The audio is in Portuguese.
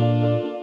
Música